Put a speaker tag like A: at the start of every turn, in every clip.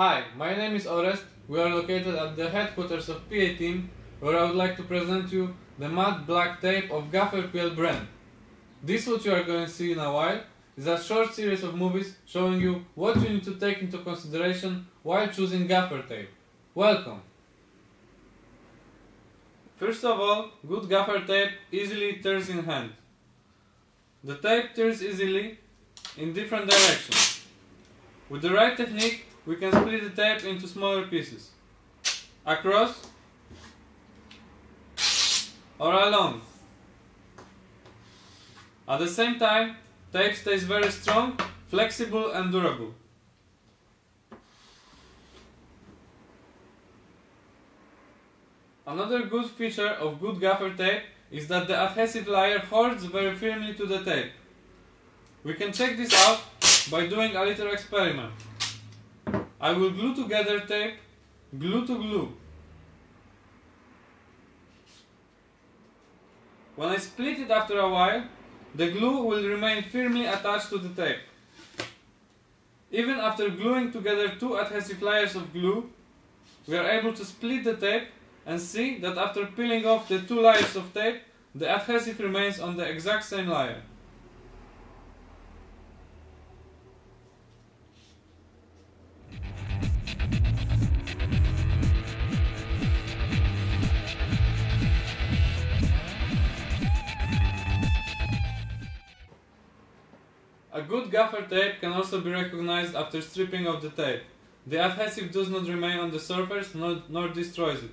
A: Hi, my name is Orest. We are located at the headquarters of PA Team, where I would like to present you the matte black tape of Gafer PL brand. This what you are going to see in a while is a short series of movies showing you what you need to take into consideration while choosing gaffer tape. Welcome! First of all, good gaffer tape easily tears in hand. The tape tears easily in different directions. With the right technique, we can split the tape into smaller pieces. Across or along. At the same time, tape stays very strong, flexible and durable. Another good feature of good gaffer tape is that the adhesive layer holds very firmly to the tape. We can check this out by doing a little experiment. I will glue together tape, glue to glue. When I split it after a while, the glue will remain firmly attached to the tape. Even after gluing together two adhesive layers of glue, we are able to split the tape and see that after peeling off the two layers of tape, the adhesive remains on the exact same layer. Gaffer tape can also be recognized after stripping of the tape. The adhesive does not remain on the surface nor, nor destroys it.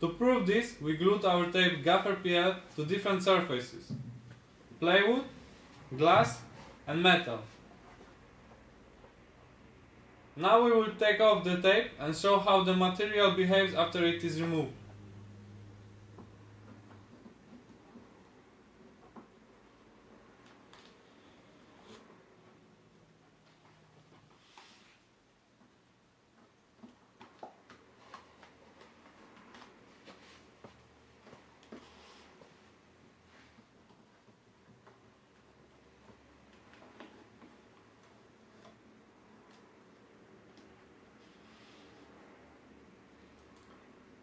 A: To prove this, we glued our tape Gafer PL to different surfaces. Plywood, glass and metal. Now we will take off the tape and show how the material behaves after it is removed.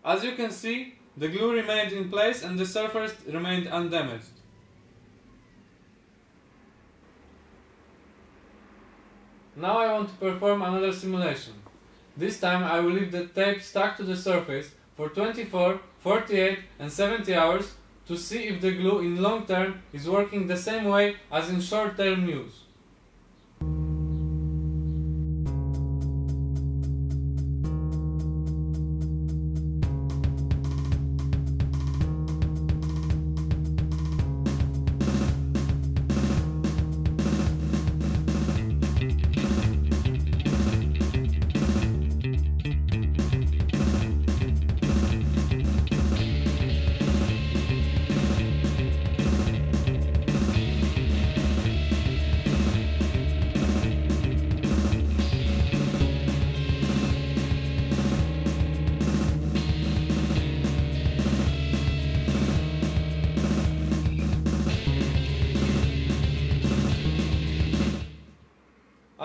A: As you can see, the glue remained in place and the surface remained undamaged. Now I want to perform another simulation. This time I will leave the tape stuck to the surface for 24, 48 and 70 hours to see if the glue in long term is working the same way as in short term use.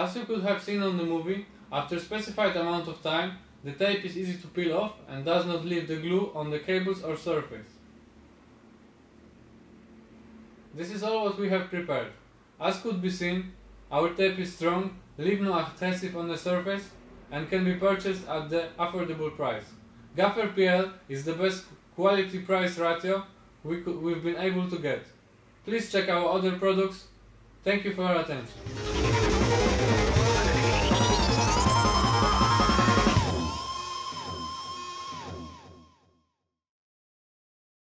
A: As you could have seen on the movie, after specified amount of time, the tape is easy to peel off and does not leave the glue on the cables or surface. This is all what we have prepared. As could be seen, our tape is strong, leave no adhesive on the surface and can be purchased at the affordable price. Gafer PL is the best quality price ratio we could, we've been able to get. Please check our other products. Thank you for your attention.